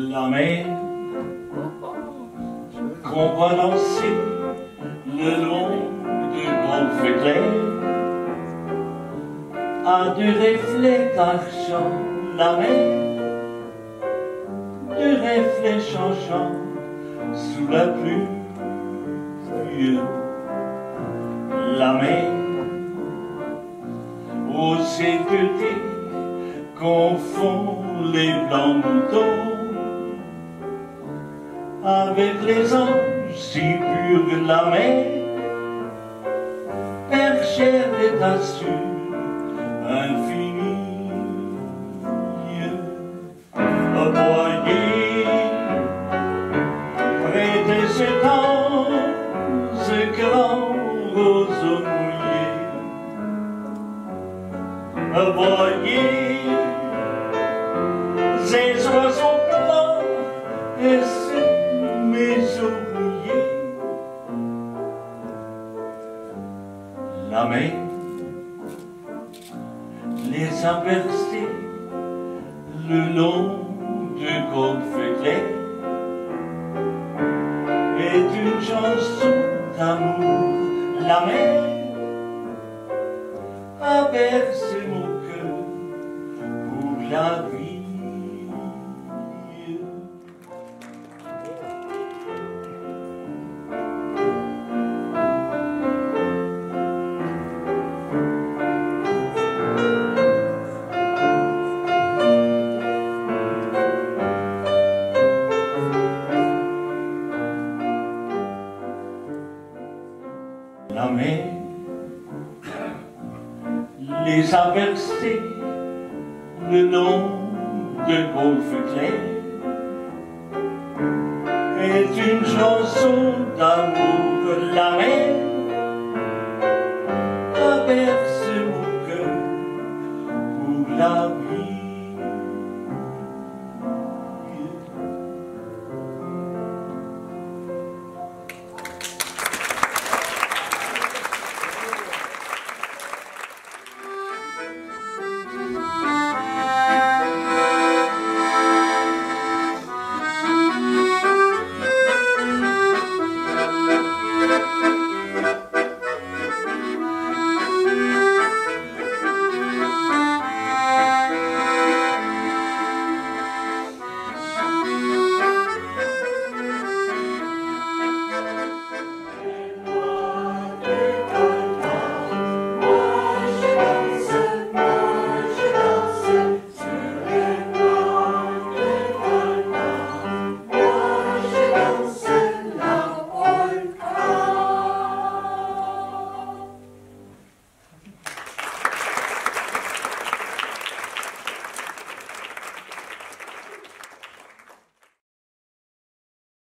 La mer qu'on danser le long du golfe clair a du reflet d'argent la mer du reflet changeant sous la pluie la mer aux sécurités confond les blancs moutons avec les anges si purs la mer. Perchère est assure infini. Aboyer près de cet ange grand roseau mouillé aboyer ces oiseaux blancs et la mer les a bercés le long du golfe clair et une chanson d'amour. La mer a bercé mon cœur pour la vie mer les a versés le nom de golfe clair est une chanson d'amour la mer